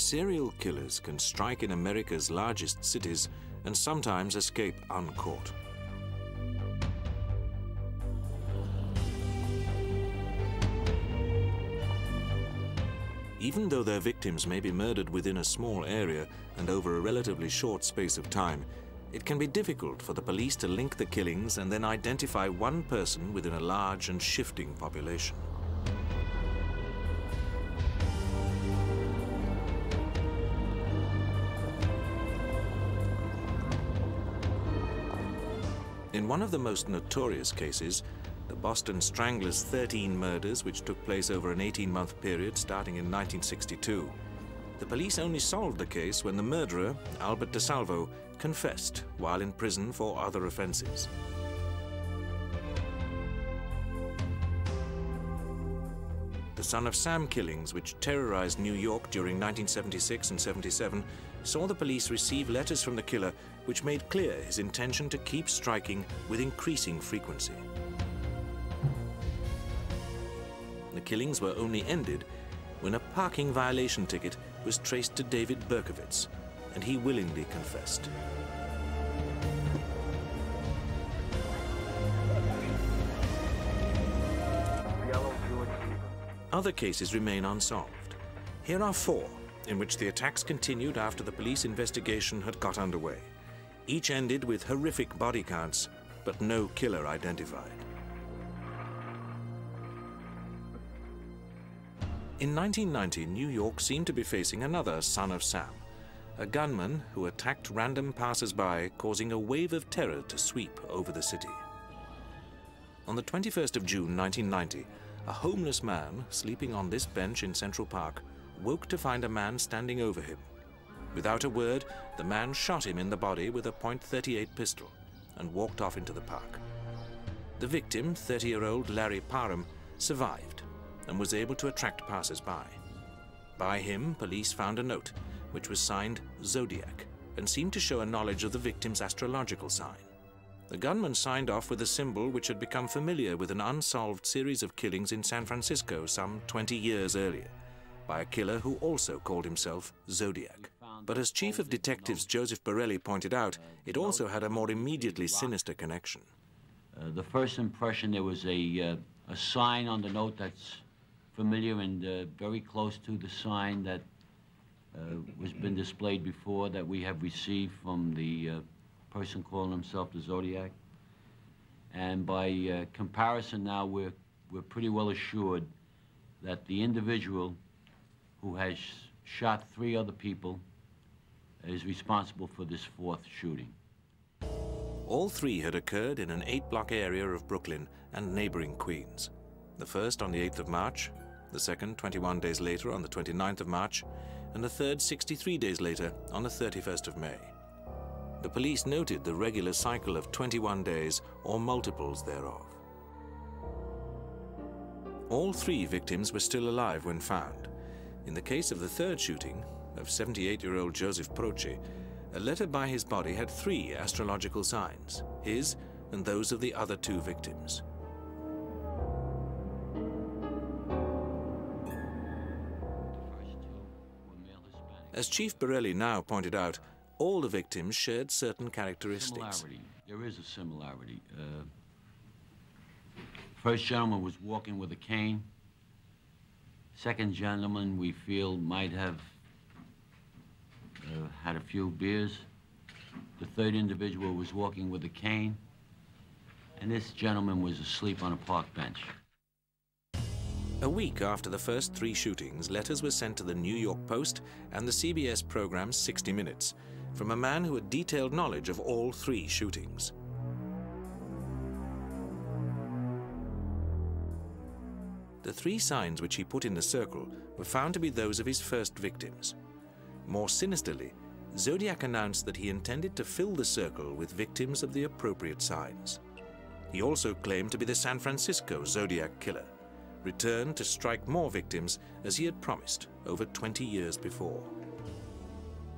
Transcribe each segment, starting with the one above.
Serial killers can strike in America's largest cities and sometimes escape uncaught. Even though their victims may be murdered within a small area and over a relatively short space of time, it can be difficult for the police to link the killings and then identify one person within a large and shifting population. In one of the most notorious cases, the Boston Stranglers' 13 murders, which took place over an 18-month period starting in 1962. The police only solved the case when the murderer, Albert DeSalvo, confessed while in prison for other offenses. The Son of Sam killings, which terrorized New York during 1976 and 77, saw the police receive letters from the killer which made clear his intention to keep striking with increasing frequency. The killings were only ended when a parking violation ticket was traced to David Berkowitz, and he willingly confessed. Other cases remain unsolved. Here are four in which the attacks continued after the police investigation had got underway. Each ended with horrific body counts, but no killer identified. In 1990, New York seemed to be facing another Son of Sam, a gunman who attacked random passers-by, causing a wave of terror to sweep over the city. On the 21st of June 1990, a homeless man sleeping on this bench in Central Park woke to find a man standing over him. Without a word, the man shot him in the body with a .38 pistol and walked off into the park. The victim, 30-year-old Larry Parham, survived and was able to attract passers-by. By him, police found a note, which was signed Zodiac, and seemed to show a knowledge of the victim's astrological sign. The gunman signed off with a symbol which had become familiar with an unsolved series of killings in San Francisco some 20 years earlier, by a killer who also called himself Zodiac. But as Chief of Detectives Joseph Borelli pointed out, it also had a more immediately sinister connection. Uh, the first impression, there was a, uh, a sign on the note that's familiar and uh, very close to the sign that uh, was been displayed before that we have received from the uh, person calling himself the Zodiac. And by uh, comparison now, we're, we're pretty well assured that the individual who has shot three other people is responsible for this fourth shooting. All three had occurred in an eight-block area of Brooklyn and neighboring Queens. The first on the 8th of March, the second 21 days later on the 29th of March, and the third 63 days later on the 31st of May. The police noted the regular cycle of 21 days or multiples thereof. All three victims were still alive when found. In the case of the third shooting, of 78-year-old Joseph Proce, a letter by his body had three astrological signs, his and those of the other two victims. As Chief Borelli now pointed out, all the victims shared certain characteristics. Similarity. There is a similarity. Uh, first gentleman was walking with a cane. Second gentleman, we feel, might have uh, had a few beers. The third individual was walking with a cane. And this gentleman was asleep on a park bench. A week after the first three shootings, letters were sent to the New York Post and the CBS program 60 Minutes from a man who had detailed knowledge of all three shootings. The three signs which he put in the circle were found to be those of his first victims. More sinisterly, Zodiac announced that he intended to fill the circle with victims of the appropriate signs. He also claimed to be the San Francisco Zodiac killer, returned to strike more victims as he had promised over 20 years before.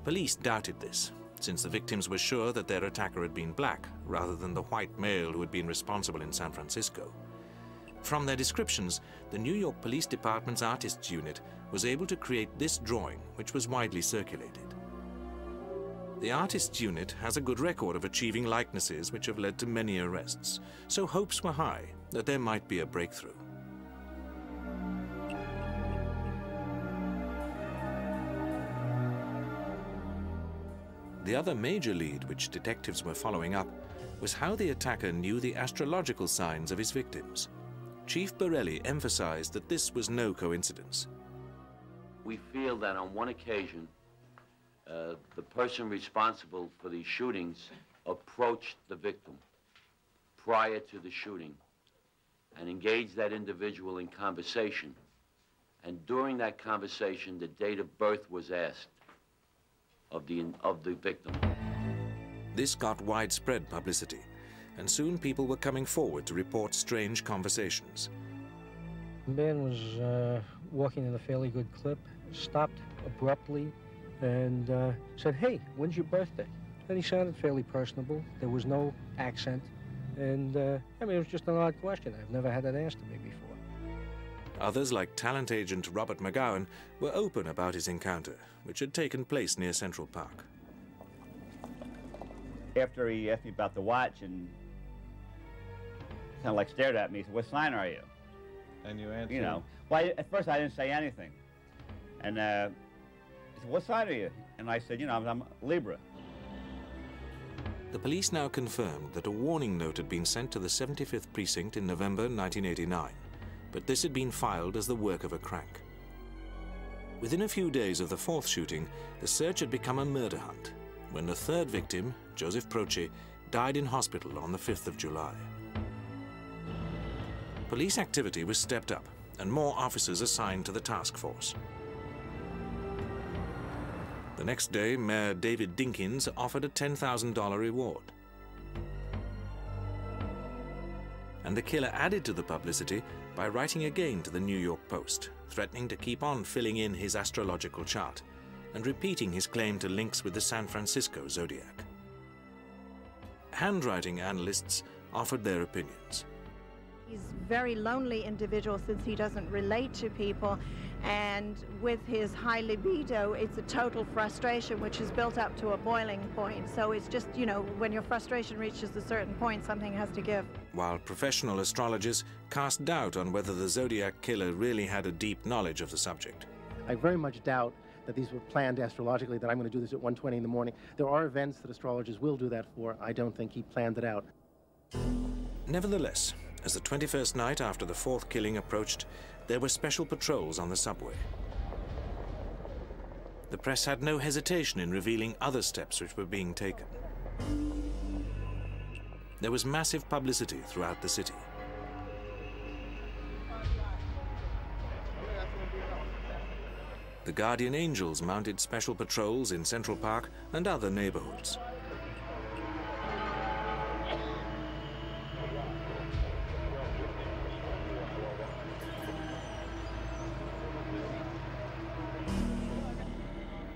Police doubted this, since the victims were sure that their attacker had been black rather than the white male who had been responsible in San Francisco. From their descriptions, the New York Police Department's artists unit was able to create this drawing, which was widely circulated. The artist's unit has a good record of achieving likenesses which have led to many arrests, so hopes were high that there might be a breakthrough. The other major lead which detectives were following up was how the attacker knew the astrological signs of his victims. Chief Borelli emphasized that this was no coincidence. We feel that on one occasion, uh, the person responsible for these shootings approached the victim prior to the shooting and engaged that individual in conversation. And during that conversation, the date of birth was asked of the, of the victim. This got widespread publicity, and soon people were coming forward to report strange conversations. The man was uh, walking in a fairly good clip, stopped abruptly, and uh, said, Hey, when's your birthday? And he sounded fairly personable. There was no accent. And uh, I mean, it was just an odd question. I've never had that asked of me before. Others, like talent agent Robert McGowan, were open about his encounter, which had taken place near Central Park. After he asked me about the watch and kind of like stared at me, he said, what sign are you? And you answered? You know. Well, I, at first I didn't say anything. And uh, he said, what sign are you? And I said, you know, I'm, I'm Libra. The police now confirmed that a warning note had been sent to the 75th Precinct in November 1989, but this had been filed as the work of a crank. Within a few days of the fourth shooting, the search had become a murder hunt, when the third victim, Joseph Proce, died in hospital on the 5th of July. Police activity was stepped up, and more officers assigned to the task force. The next day, Mayor David Dinkins offered a $10,000 reward. And the killer added to the publicity by writing again to the New York Post, threatening to keep on filling in his astrological chart and repeating his claim to links with the San Francisco zodiac. Handwriting analysts offered their opinions. He's a very lonely individual since he doesn't relate to people. And with his high libido it's a total frustration which is built up to a boiling point. So it's just you know when your frustration reaches a certain point something has to give. While professional astrologers cast doubt on whether the zodiac killer really had a deep knowledge of the subject. I very much doubt that these were planned astrologically that i'm going to do this at 1.20 in the morning. There are events that astrologers will do that for. I don't think he planned it out. Nevertheless as the 21st night after the fourth killing approached there were special patrols on the subway. The press had no hesitation in revealing other steps which were being taken. There was massive publicity throughout the city. The Guardian Angels mounted special patrols in Central Park and other neighborhoods.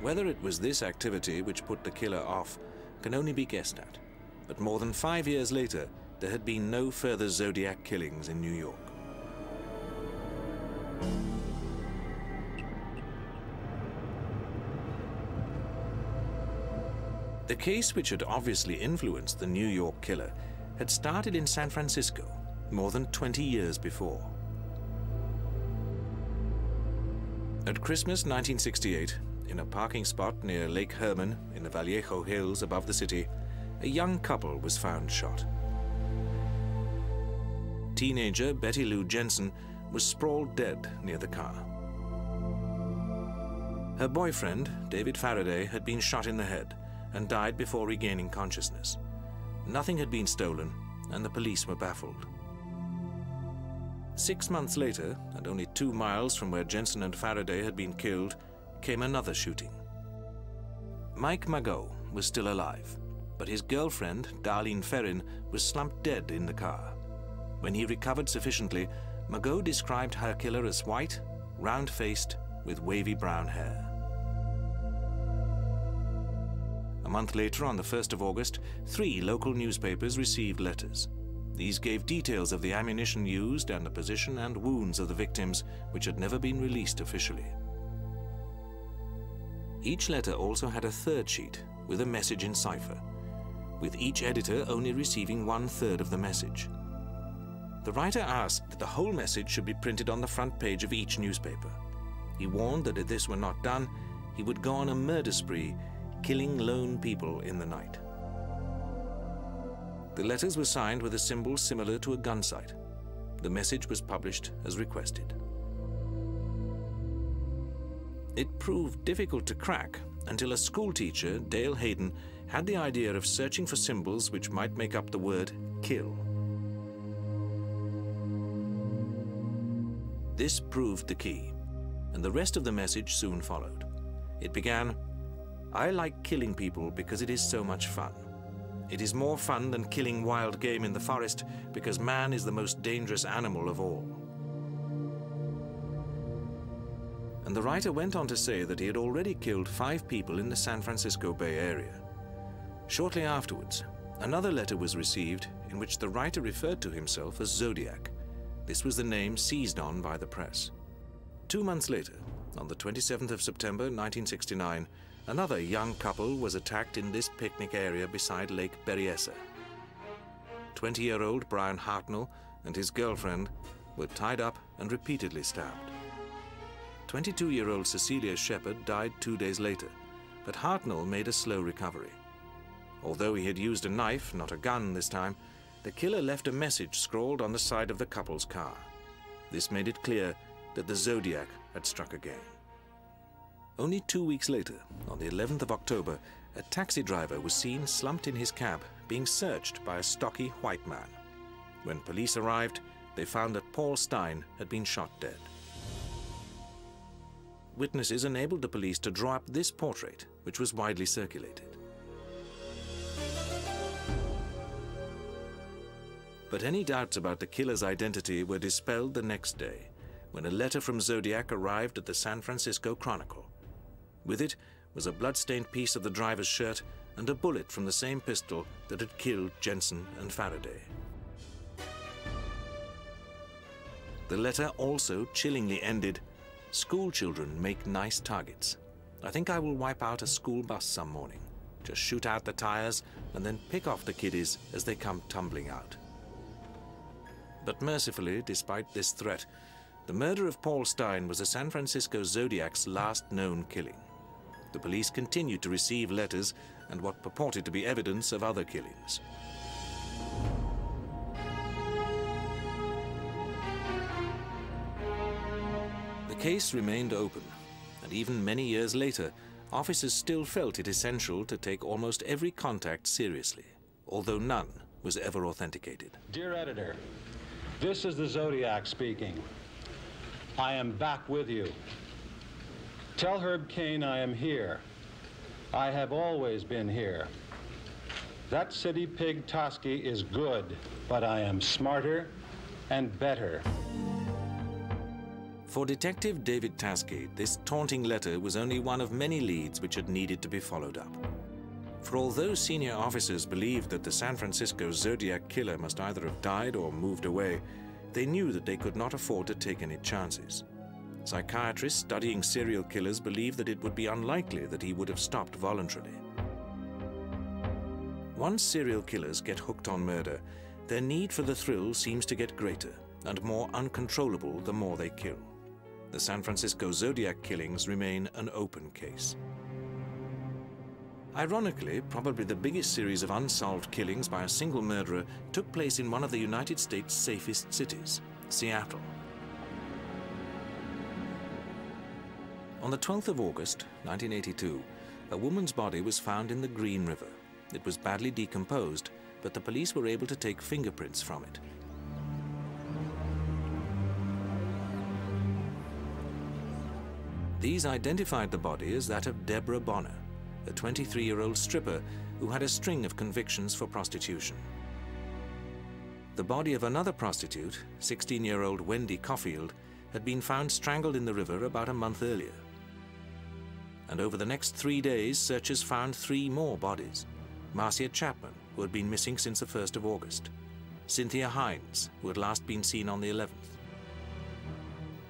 Whether it was this activity which put the killer off can only be guessed at. But more than five years later, there had been no further Zodiac killings in New York. The case which had obviously influenced the New York killer had started in San Francisco more than 20 years before. At Christmas 1968, in a parking spot near Lake Herman in the Vallejo Hills above the city, a young couple was found shot. Teenager Betty Lou Jensen was sprawled dead near the car. Her boyfriend, David Faraday, had been shot in the head and died before regaining consciousness. Nothing had been stolen, and the police were baffled. Six months later, and only two miles from where Jensen and Faraday had been killed, came another shooting. Mike Mageau was still alive, but his girlfriend, Darlene Ferrin, was slumped dead in the car. When he recovered sufficiently, Mageau described her killer as white, round-faced, with wavy brown hair. A month later, on the 1st of August, three local newspapers received letters. These gave details of the ammunition used and the position and wounds of the victims, which had never been released officially. Each letter also had a third sheet with a message in cipher, with each editor only receiving one third of the message. The writer asked that the whole message should be printed on the front page of each newspaper. He warned that if this were not done, he would go on a murder spree, killing lone people in the night. The letters were signed with a symbol similar to a gun sight. The message was published as requested. It proved difficult to crack until a schoolteacher, Dale Hayden, had the idea of searching for symbols which might make up the word kill. This proved the key, and the rest of the message soon followed. It began, I like killing people because it is so much fun. It is more fun than killing wild game in the forest because man is the most dangerous animal of all. And the writer went on to say that he had already killed five people in the San Francisco Bay Area. Shortly afterwards, another letter was received in which the writer referred to himself as Zodiac. This was the name seized on by the press. Two months later, on the 27th of September 1969, another young couple was attacked in this picnic area beside Lake Berryessa. 20-year-old Bryan Hartnell and his girlfriend were tied up and repeatedly stabbed. 22-year-old Cecilia Shepard died two days later, but Hartnell made a slow recovery. Although he had used a knife, not a gun this time, the killer left a message scrawled on the side of the couple's car. This made it clear that the Zodiac had struck again. Only two weeks later, on the 11th of October, a taxi driver was seen slumped in his cab, being searched by a stocky white man. When police arrived, they found that Paul Stine had been shot dead. Witnesses enabled the police to draw up this portrait, which was widely circulated. But any doubts about the killer's identity were dispelled the next day, when a letter from Zodiac arrived at the San Francisco Chronicle. With it was a blood-stained piece of the driver's shirt and a bullet from the same pistol that had killed Jensen and Faraday. The letter also chillingly ended, School children make nice targets. I think I will wipe out a school bus some morning. Just shoot out the tires and then pick off the kiddies as they come tumbling out. But mercifully, despite this threat, the murder of Paul Stine was the San Francisco Zodiac's last known killing. The police continued to receive letters and what purported to be evidence of other killings. The case remained open, and even many years later, officers still felt it essential to take almost every contact seriously, although none was ever authenticated. Dear editor, this is the Zodiac speaking. I am back with you. Tell Herb Caen I am here. I have always been here. That city pig Toschi is good, but I am smarter and better. For Detective David Toschi, this taunting letter was only one of many leads which had needed to be followed up. For although senior officers believed that the San Francisco Zodiac killer must either have died or moved away, they knew that they could not afford to take any chances. Psychiatrists studying serial killers believed that it would be unlikely that he would have stopped voluntarily. Once serial killers get hooked on murder, their need for the thrill seems to get greater and more uncontrollable the more they kill. The San Francisco Zodiac killings remain an open case. Ironically, probably the biggest series of unsolved killings by a single murderer took place in one of the United States' safest cities, Seattle. On the 12th of August, 1982, a woman's body was found in the Green River. It was badly decomposed, but the police were able to take fingerprints from it. These identified the body as that of Deborah Bonner, a 23-year-old stripper who had a string of convictions for prostitution. The body of another prostitute, 16-year-old Wendy Coffield, had been found strangled in the river about a month earlier. And over the next three days, searchers found three more bodies. Marcia Chapman, who had been missing since the 1st of August. Cynthia Hinds, who had last been seen on the 11th.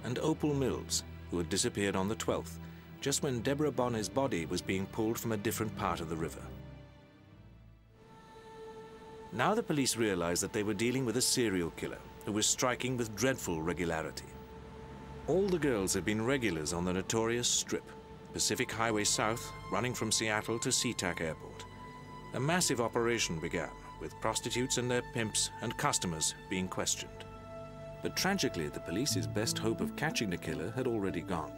And Opal Mills, who had disappeared on the 12th, just when Deborah Bonner's body was being pulled from a different part of the river. Now the police realized that they were dealing with a serial killer who was striking with dreadful regularity. All the girls had been regulars on the notorious Strip, Pacific Highway South, running from Seattle to SeaTac Airport. A massive operation began, with prostitutes and their pimps and customers being questioned. But tragically, the police's best hope of catching the killer had already gone.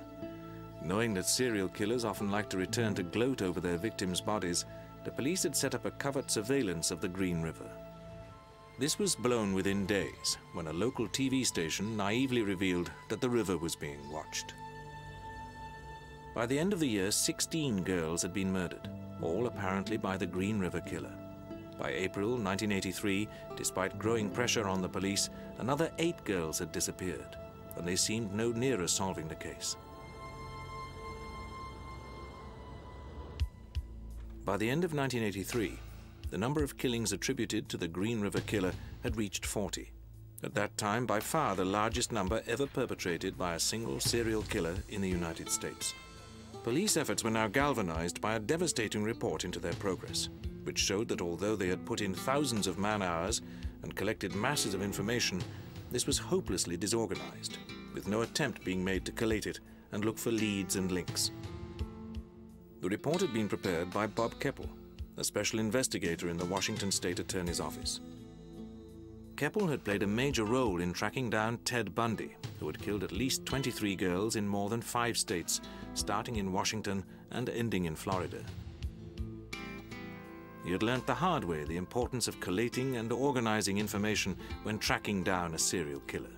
Knowing that serial killers often like to return to gloat over their victims' bodies, the police had set up a covert surveillance of the Green River. This was blown within days when a local TV station naively revealed that the river was being watched. By the end of the year, 16 girls had been murdered, all apparently by the Green River Killer. By April 1983, despite growing pressure on the police, another eight girls had disappeared, and they seemed no nearer solving the case. By the end of 1983, the number of killings attributed to the Green River Killer had reached 40. At that time, by far the largest number ever perpetrated by a single serial killer in the United States. Police efforts were now galvanized by a devastating report into their progress, which showed that although they had put in thousands of man hours and collected masses of information, this was hopelessly disorganized, with no attempt being made to collate it and look for leads and links. The report had been prepared by Bob Keppel, a special investigator in the Washington State Attorney's Office. Keppel had played a major role in tracking down Ted Bundy, who had killed at least 23 girls in more than five states, starting in Washington and ending in Florida. He had learnt the hard way the importance of collating and organizing information when tracking down a serial killer.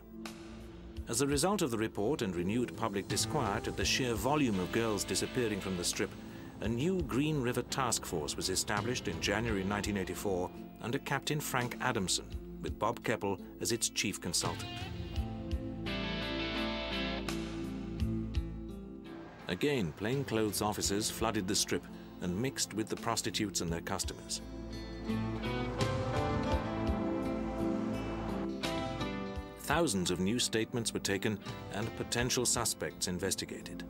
As a result of the report and renewed public disquiet at the sheer volume of girls disappearing from the Strip, a new Green River Task Force was established in January 1984 under Captain Frank Adamson, with Bob Keppel as its chief consultant. Again, plainclothes officers flooded the strip and mixed with the prostitutes and their customers. Thousands of new statements were taken and potential suspects investigated.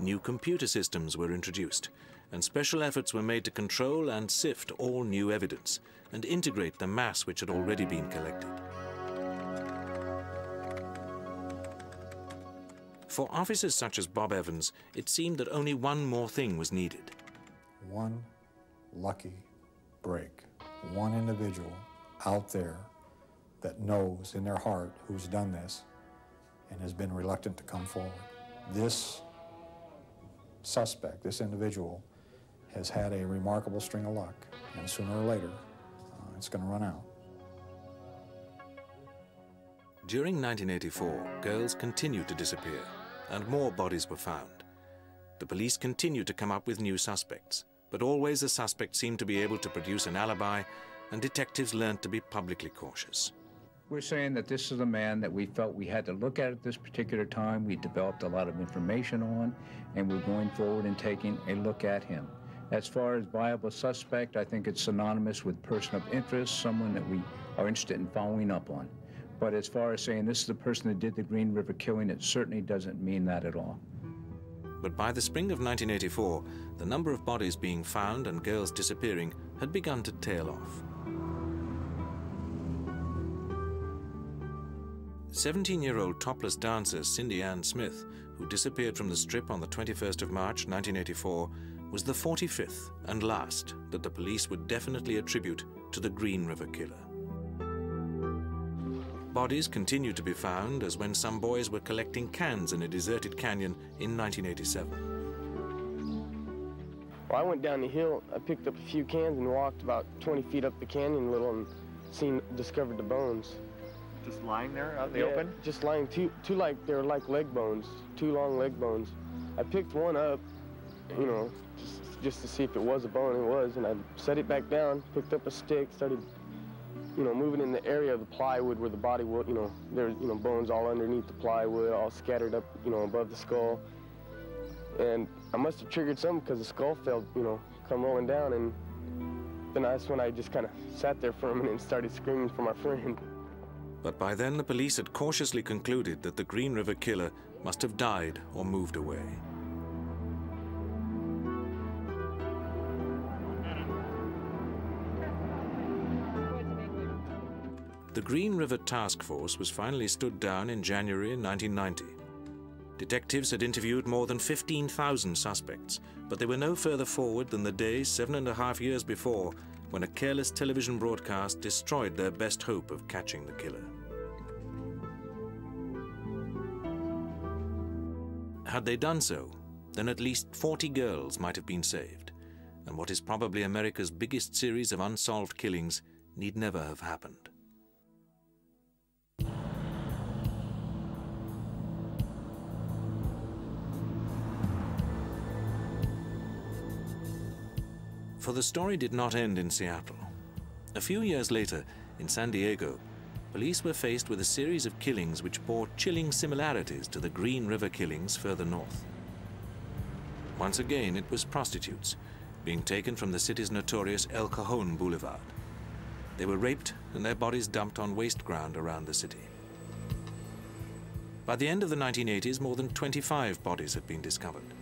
New computer systems were introduced, and special efforts were made to control and sift all new evidence and integrate the mass which had already been collected. For officers such as Bob Evans, it seemed that only one more thing was needed. One lucky break. One individual out there that knows in their heart who's done this and has been reluctant to come forward. This suspect, this individual, has had a remarkable string of luck, and sooner or later, uh, it's going to run out. During 1984, girls continued to disappear, and more bodies were found. The police continued to come up with new suspects, but always the suspect seemed to be able to produce an alibi, and detectives learned to be publicly cautious. We're saying that this is a man that we felt we had to look at at this particular time. We developed a lot of information on, and we're going forward and taking a look at him. As far as viable suspect, I think it's synonymous with person of interest, someone that we are interested in following up on. But as far as saying this is the person that did the Green River killing, it certainly doesn't mean that at all. But by the spring of 1984, the number of bodies being found and girls disappearing had begun to tail off. 17-year-old topless dancer Cindy Ann Smith, who disappeared from the strip on the 21st of March 1984, was the 45th and last that the police would definitely attribute to the Green River Killer. Bodies continue to be found as when some boys were collecting cans in a deserted canyon in 1987. Well, I went down the hill, I picked up a few cans and walked about 20 feet up the canyon a little and seen, discovered the bones. Just lying there out in the yeah, open? Just lying, two, two like, they were like leg bones, two long leg bones. I picked one up, you know, just, just to see if it was a bone, it was, and I set it back down, picked up a stick, started, you know, moving in the area of the plywood where the body would, you know, there's, you know, bones all underneath the plywood, all scattered up, you know, above the skull. And I must have triggered something because the skull fell, you know, come rolling down, and And that's when I just kind of sat there for a minute and started screaming for my friend. But by then, the police had cautiously concluded that the Green River killer must have died or moved away. The Green River Task Force was finally stood down in January 1990. Detectives had interviewed more than 15,000 suspects, but they were no further forward than the day seven and a half years before when a careless television broadcast destroyed their best hope of catching the killer. Had they done so, then at least 40 girls might have been saved, and what is probably America's biggest series of unsolved killings need never have happened. For the story did not end in Seattle. A few years later, in San Diego, police were faced with a series of killings which bore chilling similarities to the Green River killings further north. Once again, it was prostitutes being taken from the city's notorious El Cajon Boulevard. They were raped and their bodies dumped on waste ground around the city. By the end of the 1980s, more than 25 bodies had been discovered.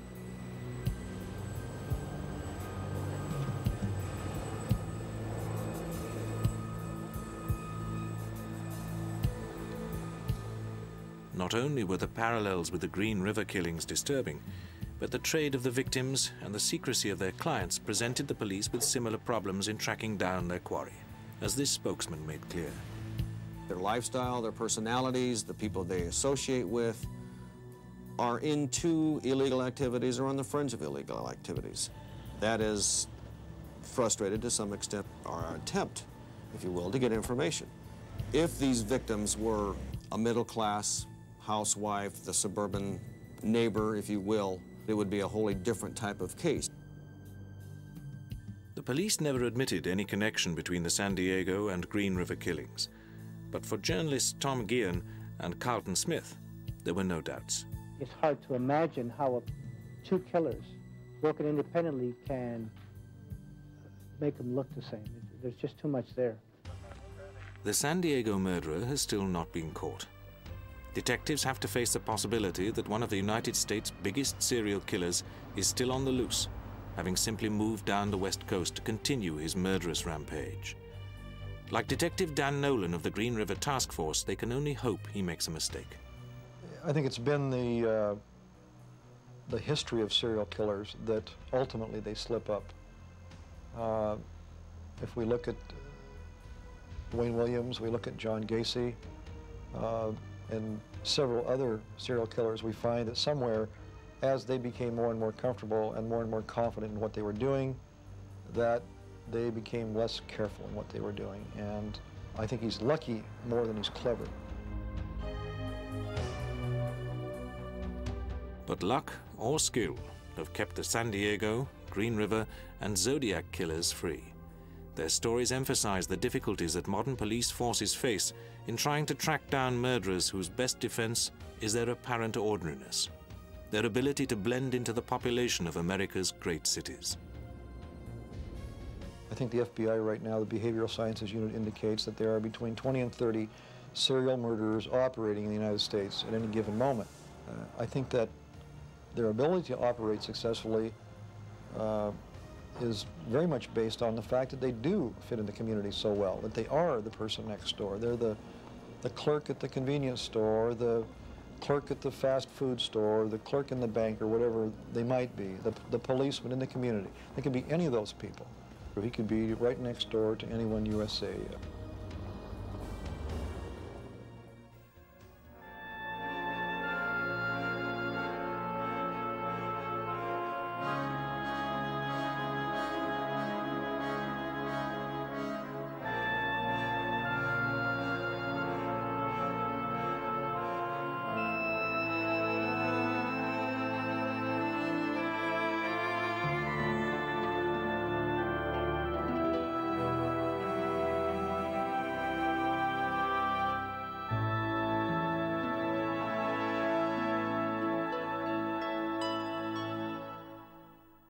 Not only were the parallels with the Green River killings disturbing, but the trade of the victims and the secrecy of their clients presented the police with similar problems in tracking down their quarry, as this spokesman made clear. Their lifestyle, their personalities, the people they associate with are into illegal activities or on the fringe of illegal activities. That is frustrated to some extent our attempt, if you will, to get information. If these victims were a middle class housewife, the suburban neighbor, if you will, it would be a wholly different type of case. The police never admitted any connection between the San Diego and Green River killings, but for journalists Tom Guillen and Carlton Smith, there were no doubts. It's hard to imagine how a, two killers working independently can make them look the same. There's just too much there. The San Diego murderer has still not been caught. Detectives have to face the possibility that one of the United States' biggest serial killers is still on the loose, having simply moved down the west coast to continue his murderous rampage. Like Detective Dan Nolan of the Green River Task Force, they can only hope he makes a mistake. I think it's been the, uh, the history of serial killers that ultimately they slip up. Uh, if we look at Wayne Williams, we look at John Gacy, uh, and several other serial killers, we find that somewhere, as they became more and more comfortable and more and more confident in what they were doing, that they became less careful in what they were doing. And I think he's lucky more than he's clever. But luck or skill have kept the San Diego, Green River, and Zodiac killers free. Their stories emphasize the difficulties that modern police forces face in trying to track down murderers whose best defense is their apparent ordinariness, their ability to blend into the population of America's great cities. I think the FBI right now, the Behavioral Sciences Unit indicates that there are between 20 and 30 serial murderers operating in the United States at any given moment. Uh, I think that their ability to operate successfully uh, is very much based on the fact that they do fit in the community so well, that they are the person next door. They're the, the clerk at the convenience store, the clerk at the fast food store, the clerk in the bank, or whatever they might be, the, the policeman in the community. They can be any of those people. He could be right next door to anyone USA.